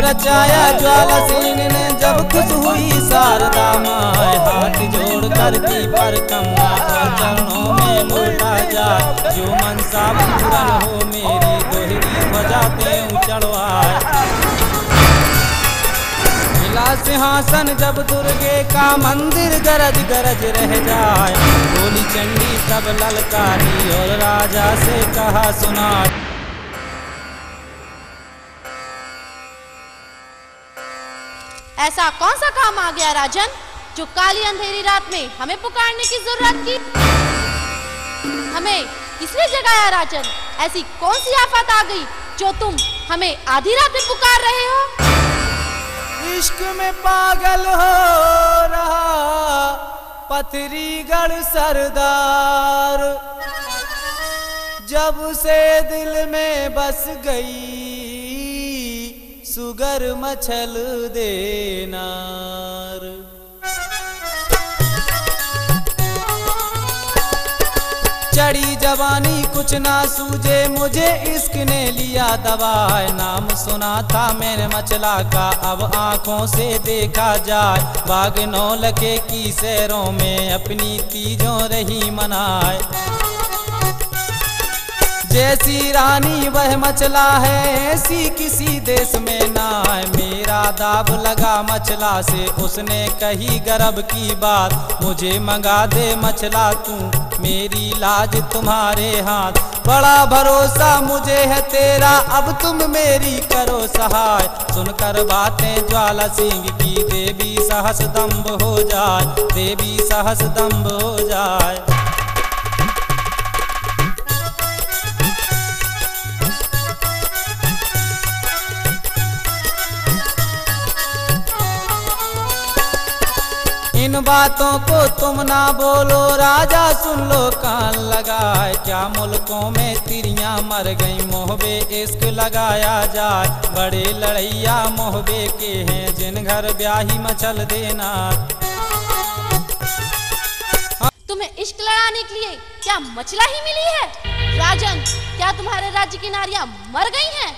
रचाया ज्वाला सिंह ने जब खुश हुई शारदा माए करती पर कमला कर चरणों में लौटा जाए जो मनसा पूरन हो मेरी दोहरी ध्वजा ते चढ़वाए मिला सिंहासन जब दुर्गे का मंदिर गरज गरज रह जाए। बोली चंडी तब ललकारी और राजा से कहा सुना। ऐसा कौन सा काम आ गया राजन? जो काली अंधेरी रात में हमें पुकारने की ज़रूरत की। हमें किसने जगाया राजन? ऐसी कौन सी आफत आ गई जो तुम हमें आधी रात में पुकार रहे हो? इश्क में पागल हो रहा पथरीगढ़ सरदार। जब से दिल में बस गई सुगर मछल देनार। चढ़ी जवानी कुछ ना सूझे, मुझे इश्क ने लिया दबाए नाम सुना था मैंने मचला का, अब आँखों से देखा जाए। बाग नौ लगे की शहरों में अपनी तीजों रही मनाए। जैसी रानी वह मचला है, ऐसी किसी देश में ना है। मेरा दाब लगा मचला से, उसने कही गर्भ की बात। मुझे मंगा दे मचला तू, मेरी लाज तुम्हारे हाथ। बड़ा भरोसा मुझे है तेरा, अब तुम मेरी करो सहाय। सुनकर बातें ज्वाला सिंह की, देवी सहस दम्ब हो जाए, देवी सहस दम्ब हो जाए। बातों को तुम ना बोलो, राजा सुन लो, कान लगाए। क्या मुल्कों में तिरियाँ मर गई, मोहबे इश्क लगाया जाए। बड़े लड़ैया मोहबे के हैं, जिन घर ब्याही मचल देना। तुम्हें इश्क लड़ाने के लिए क्या मचला ही मिली है? राजन, क्या तुम्हारे राज्य की नारियाँ मर गई हैं?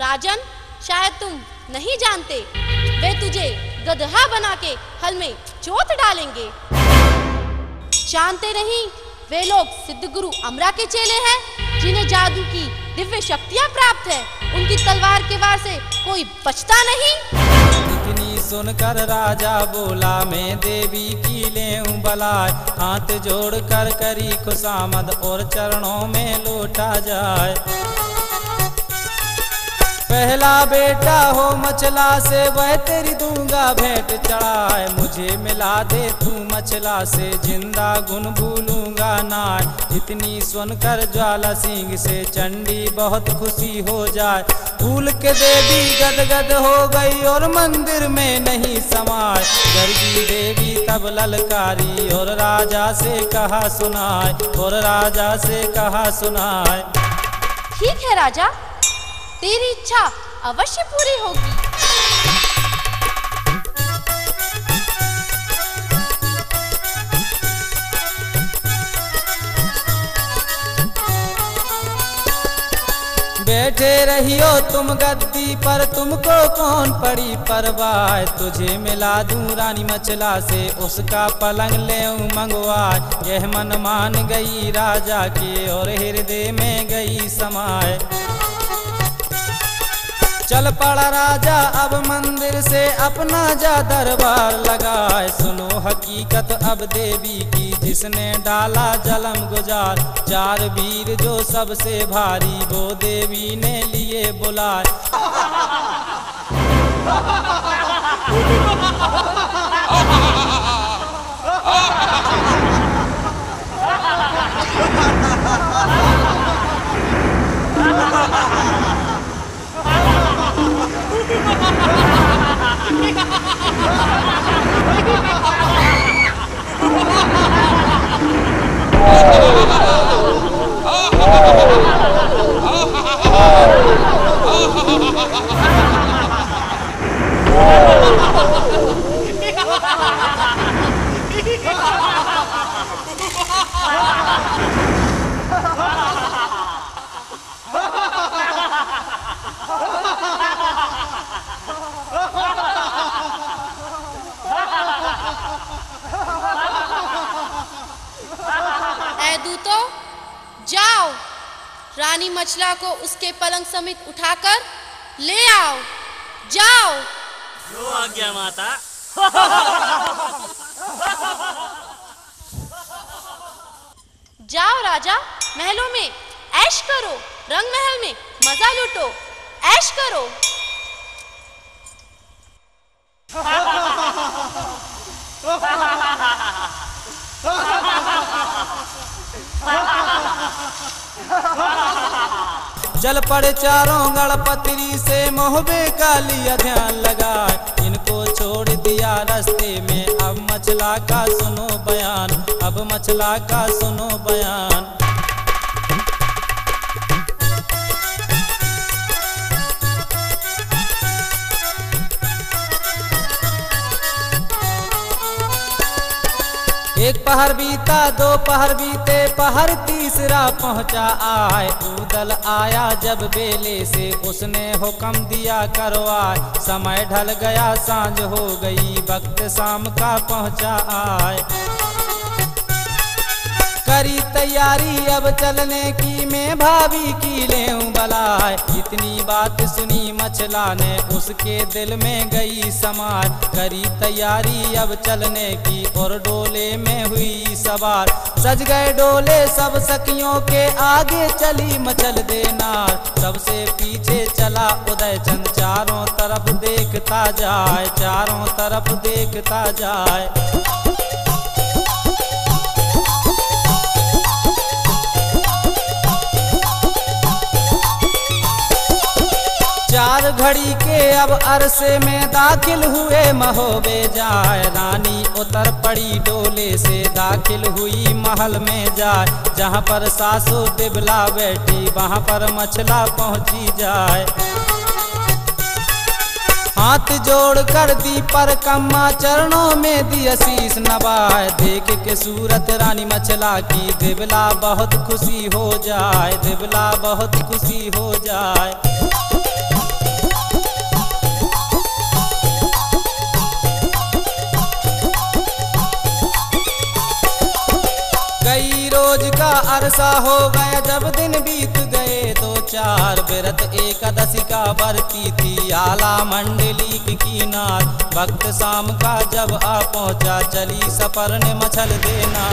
राजन, शायद तुम नहीं जानते। वे तुझे गदहा बना के हल में चोट डालेंगे। जानते नहीं, वे लोग सिद्ध गुरु अमरा के चेले हैं, जिन्हें जादू की दिव्य शक्तियाँ प्राप्त है। उनकी तलवार के वार से कोई बचता नहीं। सुनकर राजा बोला, मैं देवी की ले बलाय। हाथ जोड़ कर करी खुशामद और चरणों में लौटा जाए पहला बेटा हो मचला से, वह तेरी दूँगा भेंट चढ़ाए। मुझे मिला दे तू मछला से, ज़िंदा गुन भूलूँगा नाय। इतनी सुनकर ज्वाला सिंह से चंडी बहुत खुशी हो जाए। फूल के देवी गदगद हो गई और मंदिर में नहीं समाए गर्गी देवी तब ललकारी और राजा से कहा सुनाए और राजा से कहा सुनाए ठीक है राजा तेरी इच्छा अवश्य पूरी होगी। बैठे रहियो तुम गद्दी पर, तुमको कौन पड़ी परवाह? तुझे मिला दूँ रानी मचला से, उसका पलंग ले मंगवा। यह मन मान गई राजा के, और हृदय में गई समाए। चल पड़ा राजा, अब मंदिर से अपना जा दरबार लगाए। सुनो हकीकत, अब देवी की जिसने डाला जलम गुजार। चार वीर जो सबसे भारी, वो देवी ने लिए बुलाए। Oh! रानी मछला को उसके पलंग समेत उठाकर ले आओ जाओ। जो आज्ञा माता। जाओ राजा महलों में ऐश करो रंग महल में मज़ा लूटो ऐश करो। चल पड़े चारों गणपतरी से मोहबे का लिया ध्यान लगा। इनको छोड़ दिया रास्ते में। अब मछला का सुनो बयान, अब मछला का सुनो बयान। एक पहर बीता, दो पहर बीते, पहर तीसरा पहुँचा आए। उदल आया जब बेले से, उसने हुक्म दिया करवाए। समय ढल गया, साँझ हो गई, वक्त शाम का पहुँचा आए। करी तैयारी, अब चलने की मैं भाभी की ले बलाए इतनी बात सुनी मछला ने उसके दिल में गई समार करी तैयारी, अब चलने की, और डोले में हुई सवार। सज गए डोले, सब सखियों के आगे चली मचल देना सबसे पीछे चला उदय चंद, चारों तरफ़ देखता जाए, चारों तरफ़ देखता जाए। चार घड़ी के अब अरसे में दाखिल हुए महोबे जाए रानी उतर पड़ी डोले से दाखिल हुई महल में जाए जहाँ पर सासू बिबला बैठी, वहाँ पर मछला पहुँची जाए हाथ जोड़ कर दी पर कम्मा चरणों में दी शीस नवाए देख के सूरत रानी मछला की दिबला बहुत खुशी हो जाए दिबला बहुत खुशी हो जाए का अरसा हो गया जब दिन बीत गए दो चार व्रत एकादशी का बरती थी। आला मंडली की किनार, भक्त शाम का जब आ पहुँचा, चली सपर ने मछल देना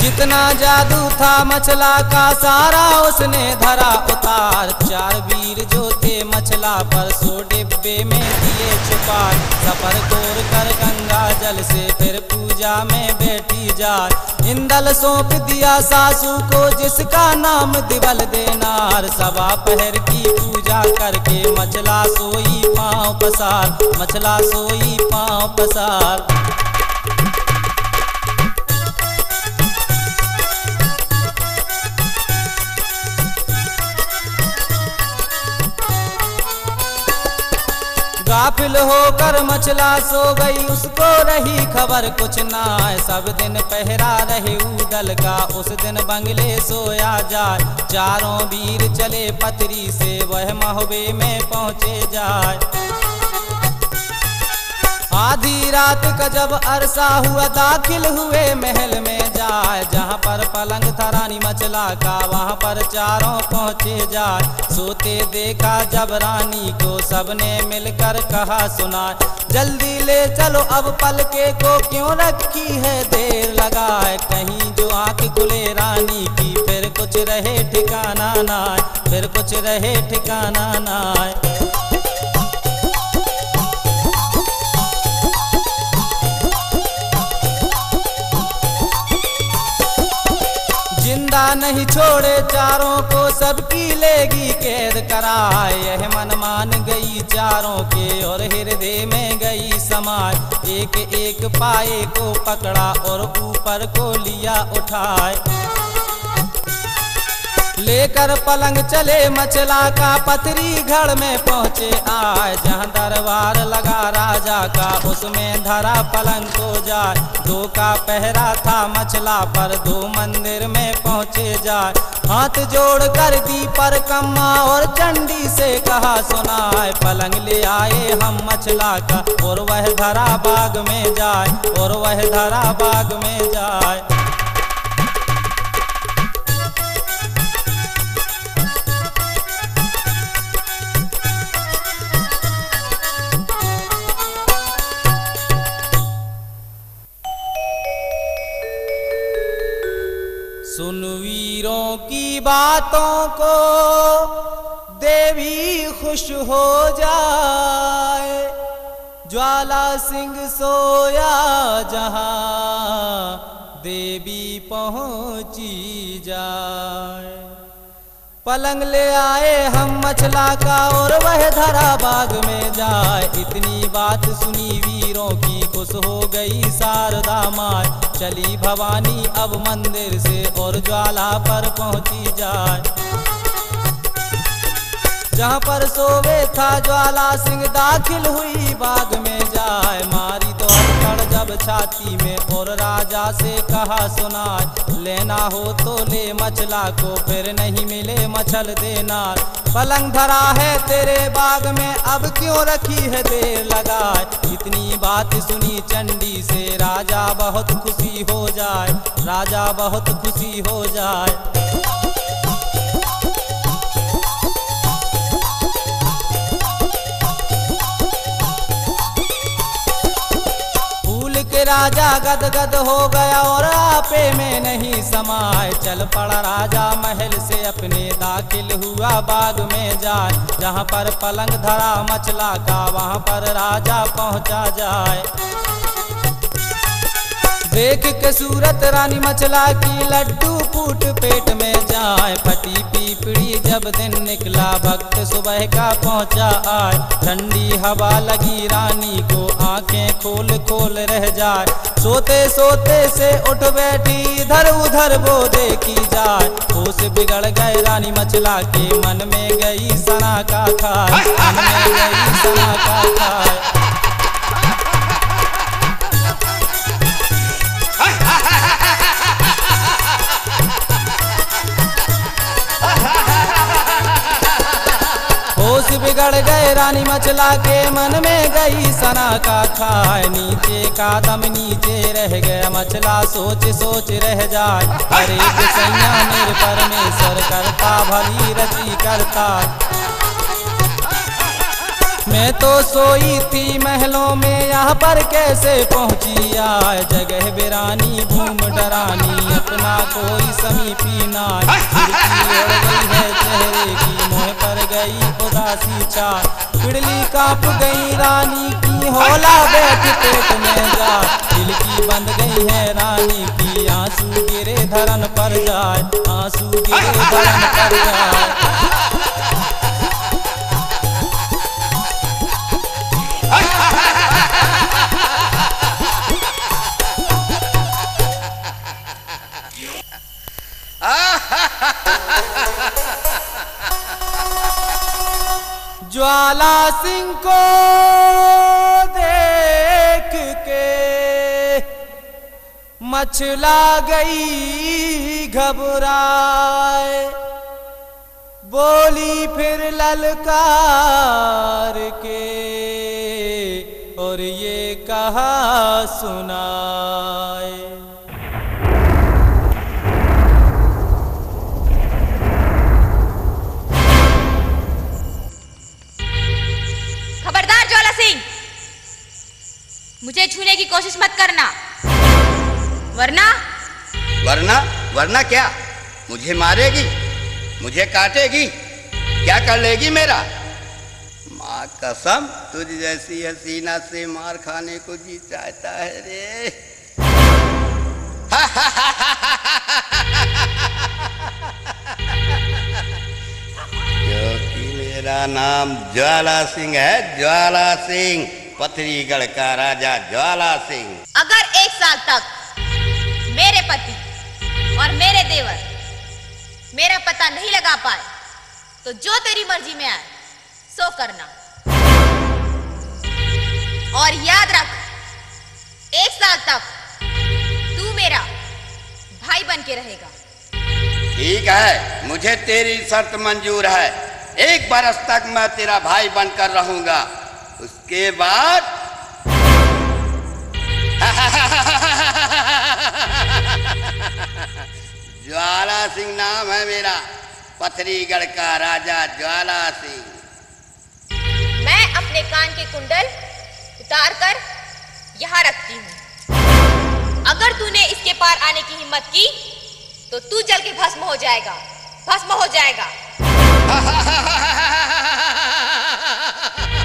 जितना जादू था मछला का, सारा उसने धरा उतार। चार वीर जो थे मछला पर, सो डिब्बे में दिए छुपा सफ़र तोड़ कर गंगा जल से फिर पूजा में बैठी जाए। इंदल सौंप दिया सासू को, जिसका नाम दिवल देनार। सवा पहर की पूजा करके मछला सोई पाँव पसार मछला सोई पाँव पसार। गाफिल होकर मछला सो गई। उसको रही खबर कुछ ना। सब दिन पहरा रहे उदल का। उस दिन बंगले सोया जाए। चारों वीर चले पतरी से। वह महुबे में पहुँचे जाए। आधी रात का जब अरसा हुआ, दाखिल हुए महल में जाए जहाँ पर पलंग था रानी मचला का, वहाँ पर चारों पहुँचे जाए। सोते देखा जब रानी को सबने मिलकर कहा सुना जल्दी ले चलो, अब पलके को क्यों रखी है देर? लगाए, कहीं जो आँख खुले रानी की, फिर कुछ रहे ठिकाना ना फिर कुछ रहे ठिकाना ना ज़िंदा नहीं छोड़े, चारों को सबकी लेगी कैद कराए। यह मन मान गई चारों के और हृदय में गई समाज। एक एक पाए को पकड़ा और ऊपर को लिया उठाए। लेकर पलंग चले मचला का पथरी घर में पहुँचे आए जहाँ दरबार लगा राजा का, उसमें धरा पलंग को जाए। दो का पहरा था मचला पर, दो मंदिर में पहुँचे जाए। हाथ जोड़ कर दी पर कम्मा और चंडी से कहा सुनाए। पलंग ले आए हम मछला का, और वह धरा बाग में जाए, और वह धरा बाग में जाए। बातों को देवी खुश हो जाए। ज्वाला सिंह सोया जहाँ देवी पहुँची जाए। पलंग ले आए हम मछला का और वह धरा बाग में जाए। इतनी बात सुनी वीरों की खुश हो गई शारदा माय चली भवानी अब मंदिर से और ज्वाला पर पहुँची जाए। जहाँ पर सोवे था ज्वाला सिंह दाखिल हुई बाग में जाए। मारी तो जब छाती में और राजा से कहा, सुना, लेना हो तो ले मछला को फिर नहीं मिले मछल देना पलंग धरा है तेरे बाग में, अब क्यों रखी है देर लगाए? इतनी बात सुनी चंडी से, राजा बहुत खुशी हो जाए, राजा बहुत खुशी हो जाए। राजा गदगद गद हो गया और आपे में नहीं समाए चल पड़ा राजा महल से अपने दाखिल हुआ बाग में जाए जहाँ पर पलंग धरा मचला का, वहाँ पर राजा पहुँचा जाए देख के सूरत रानी मचला की लड्डू फूट पेट में जाए। फटी पीपड़ी जब दिन निकला, भक्त सुबह का पहुँचा आए। ठंडी हवा लगी रानी को, आँखें खोल खोल रह जाए। सोते सोते से उठ बैठी, इधर उधर वो देखी जाए। होश बिगड़ गए रानी मचला के, मन में गई सना का मन में गई सना का खाए रानी मचला के मन में गई सना का खाए। नीचे का दम नीचे रह गया, मचला सोच सोच रह जाए। मेरे परमेश्वर करता भली रची करता। मैं तो सोई थी महलों में यहाँ पर कैसे पहुँची? आए जगह बिरानी भूम डरानी अपना कोई समीपी ना है चेहरे की मुँह पर गई उदासी चार पिड़ली काँप गई रानी की होला बैठ पेट में जा दिल की बंद गई है रानी की आँसू गिरे धरन पर जाए आँसू गिरे धरन पर जाए ज्वाला सिंह को देख के मछला गई घबराए। बोली फिर ललकार के, और ये कहा सुनाए। मुझे छूने की कोशिश मत करना। वरना? वरना? वरना क्या? मुझे मारेगी, मुझे काटेगी, क्या कर लेगी मेरा? माँ कसम, तुझ जैसी हसीना से मार खाने को जी चाहता है रे। क्योंकि मेरा नाम ज्वाला सिंह है, ज्वाला सिंह। पथरीगढ़ का राजा ज्वाला सिंह अगर एक साल तक मेरे पति और मेरे देवर मेरा पता नहीं लगा पाए तो जो तेरी मर्ज़ी में आए सो करना। और याद रख एक साल तक तू मेरा भाई बन के रहेगा। ठीक है मुझे तेरी शर्त मंजूर है। एक बरस तक मैं तेरा भाई बनकर रहूँगा। उसके बाद ज्वाला सिंह नाम है मेरा पथरीगढ़ का राजा ज्वाला सिंह। मैं अपने कान के कुंडल उतार कर यहाँ रखती हूँ। अगर तूने इसके पार आने की हिम्मत की तो तू जल के भस्म हो जाएगा भस्म हो जाएगा।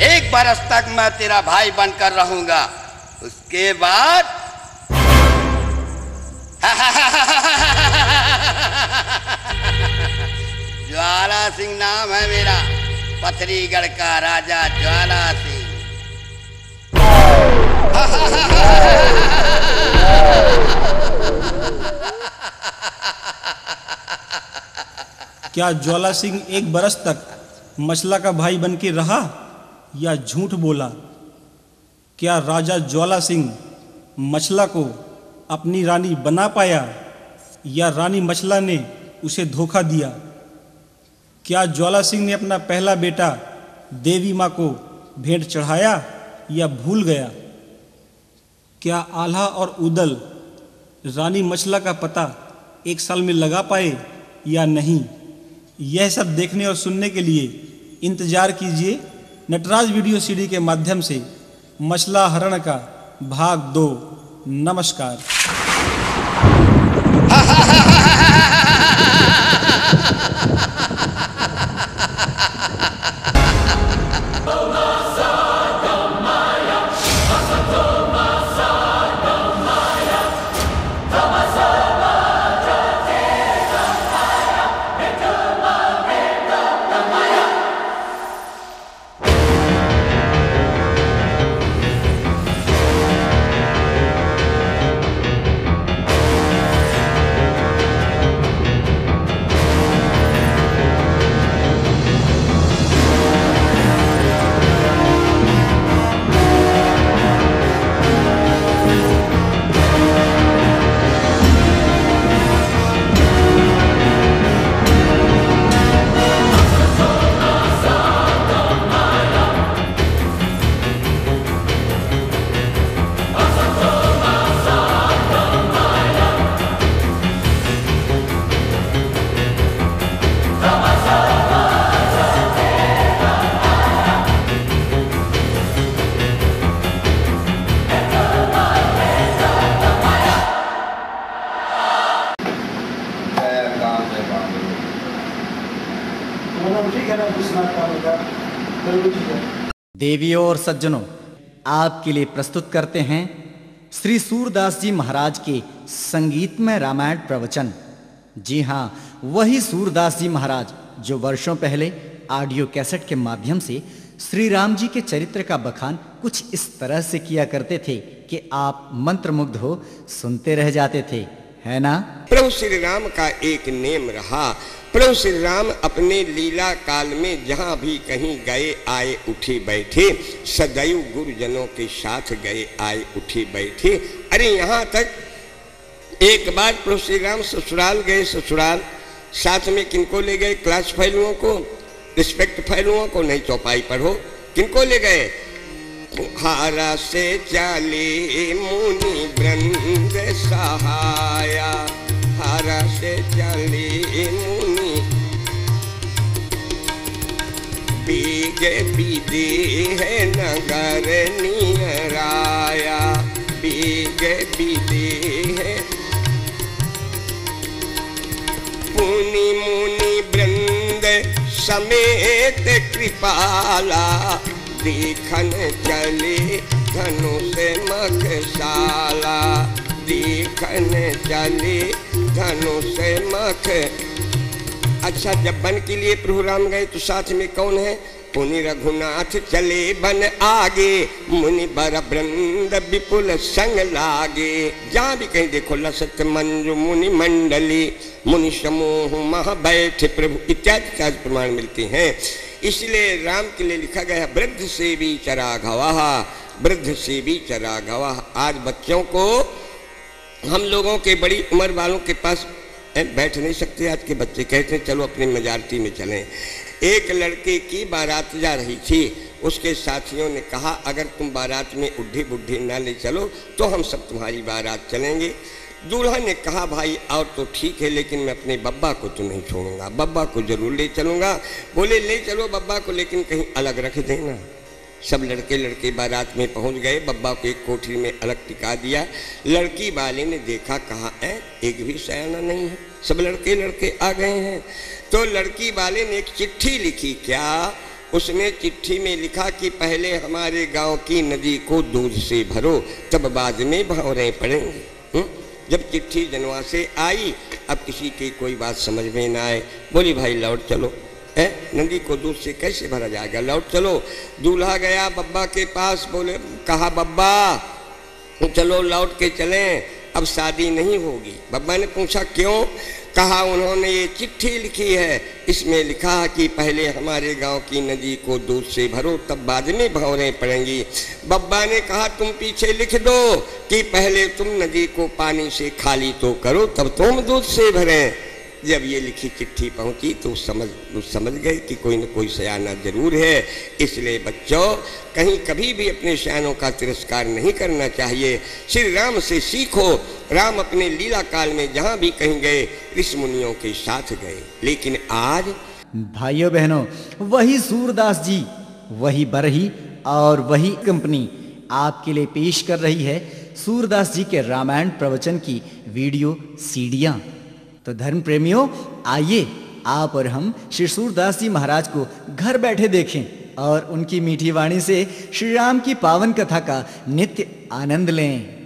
एक बरस तक मैं तेरा भाई बनकर रहूँगा। उसके बाद ज्वाला सिंह नाम है मेरा। पथरीगढ़ का राजा ज्वाला सिंह। क्या ज्वाला सिंह एक बरस तक मछला का भाई बन के रहा या झूठ बोला? क्या राजा ज्वाला सिंह मछला को अपनी रानी बना पाया या रानी मछला ने उसे धोखा दिया? क्या ज्वाला सिंह ने अपना पहला बेटा देवी माँ को भेंट चढ़ाया या भूल गया? क्या आल्हा और उदल रानी मछला का पता एक साल में लगा पाए या नहीं? यह सब देखने और सुनने के लिए इंतज़ार कीजिए। नटराज वीडियो सीडी के माध्यम से मछला हरण का भाग दो। नमस्कार। Nossa! देवियों और सज्जनों, आपके लिए प्रस्तुत करते हैं श्री सूरदास जी महाराज के संगीतमय रामायण प्रवचन। जी हाँ वही सूरदास जी महाराज जो वर्षों पहले ऑडियो कैसेट के माध्यम से श्री राम जी के चरित्र का बखान कुछ इस तरह से किया करते थे कि आप मंत्रमुग्ध हो, सुनते रह जाते थे। है ना? प्रभु श्री राम का एक नेम रहा प्रभु श्री राम अपने लीला काल में जहाँ भी कहीं गए, आए, उठे, बैठे, सदैव गुरुजनों के साथ गए, आए, उठे, बैठे। अरे यहाँ तक एक बार प्रभु श्री राम ससुराल गए, ससुराल। साथ में किनको ले गए? क्लास फैलुओं को, रिस्पेक्ट फैलुओं को, नहीं चौपाई पढ़ो किनको ले गए? हारा से चाले, मुनि वृंद सहाया। हारा से चाले, मुनि बीगे बीदे है नगर नियराया बीगे बीदे है। मुनि मुनि वृंद समेत कृपाला देखन चले धनुष मखशाला। देखन चले धनुष मख अच्छा जब बन के लिए प्रभु राम गए तो साथ में कौन है? पुनि रघुनाथ चले बन आगे, मुनि बर वृंद विपुल संग लागे। जहाँ भी कहीं देखो, लसत मंजु मुनि मंडली, मुनि समूह मह बैठ प्रभु, इत्यादि इत्यादि प्रमाण मिलते हैं। इसलिए राम के लिए लिखा गया है, वृद्ध से भी चरा गवाह वृद्ध से भी चरा गवाह आज बच्चों को, हम लोगों के बड़ी उम्र वालों के पास बैठ नहीं सकते आज के बच्चे। कहते चलो अपनी मेजॉरिटी में चलें। एक लड़के की बारात जा रही थी। उसके साथियों ने कहा, अगर तुम बारात में उड्ढी बुढ़ी ना ले चलो तो हम सब तुम्हारी बारात चलेंगे। दूल्हा ने कहा, भाई, और तो ठीक है, लेकिन मैं अपने बब्बा को तो नहीं छोड़ूँगा। बब्बा को ज़रूर ले चलूँगा। बोले, ले चलो बब्बा को, लेकिन कहीं अलग रख देना। सब लड़के लड़के बारात में पहुँच गए, बब्बा को एक कोठरी में अलग टिका दिया। लड़की वाले ने देखा, कहा है एक भी सयाना नहीं है, सब लड़के लड़के आ गए हैं। तो लड़की वाले ने एक चिट्ठी लिखी, क्या? उसने चिट्ठी में लिखा कि पहले हमारे गाँव की नदी को दूध से भरो, तब बाद में भंवरें पड़ेंगे? जब चिट्ठी जनवा से आई, अब किसी की कोई बात समझ में ना आए। बोली, भाई, लौट चलो। है? नदी को दूध से कैसे भरा जाएगा? लौट चलो। दूल्हा गया बब्बा के पास, बोले, कहा बब्बा चलो लौट के चलें। अब शादी नहीं होगी। बब्बा ने पूछा, क्यों? कहा, उन्होंने ये चिट्ठी लिखी है। इसमें लिखा कि पहले हमारे गाँव की नदी को दूध से भरो, तब बाद में भंवरें पड़ेंगी। बब्बा ने कहा, तुम पीछे लिख दो कि पहले तुम नदी को पानी से खाली तो करो, तब तुम दूध से भरें। जब ये लिखी चिट्ठी पहुँची तो समझ समझ गए कि कोई न कोई सयाना ज़रूर है। इसलिए बच्चों, कहीं कभी भी अपने सयानों का तिरस्कार नहीं करना चाहिए। श्री राम से सीखो। राम अपने लीला काल में जहाँ भी कहीं गए, ऋषि मुनियों के साथ गए। लेकिन आज भाइयों बहनों, वही सूरदास जी, वही बरही और वही कंपनी आपके लिए पेश कर रही है सूरदास जी के रामायण प्रवचन की वीडियो सीडियाँ तो धर्म प्रेमियों आइए आप और हम श्री सूरदास जी महाराज को घर बैठे देखें और उनकी मीठी वाणी से श्री राम की पावन कथा का नित्य आनंद लें।